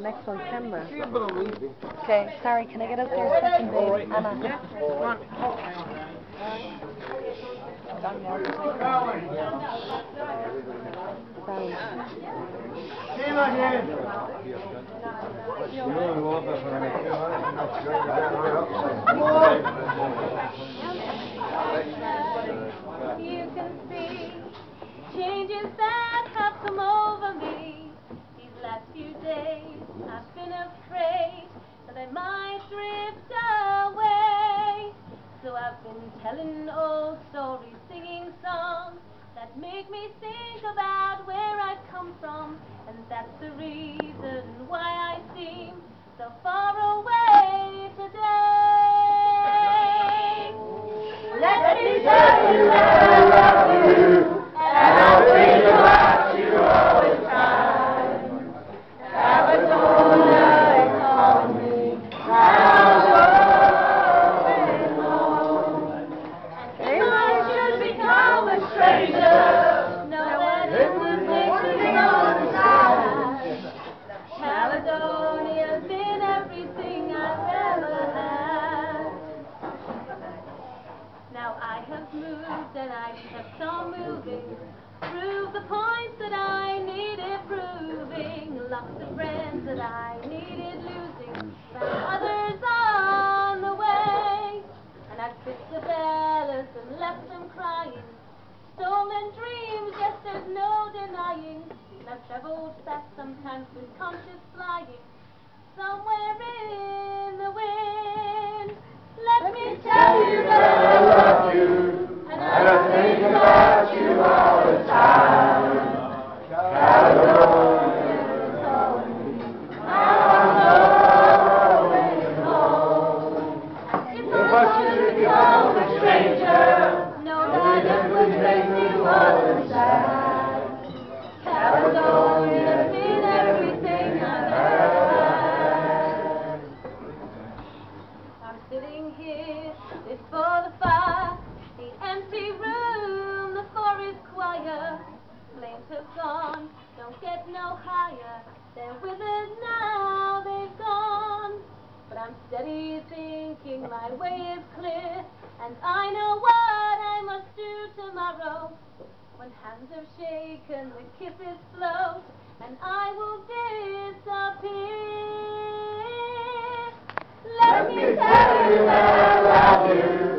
Next one's camera. See a bit of leaf. Okay, sorry, can I get up there a second, babe? right. Anna. Yeah, come on. Sorry. You can see changes that have come over that I might drift away. So I've been telling old stories, singing songs that make me think about where I've come from. And that's the reason why I seem so far away today. Let me tell you on moving. Proved the points that I needed proving. Lost the friends that I needed losing. Found others on the way. And I've kissed the bellas and left them crying. Stolen dreams, yes, there's no denying. And I've traveled fast sometimes with conscious flying. Somewhere in the wind. Let me tell you sitting here before the fire, the empty room, the forest choir. Flames have gone, don't get no higher. They're withered now, they've gone. But I'm steady thinking my way is clear, and I know When hands have shaken, the kisses float, and I will disappear. Let me tell you I love you,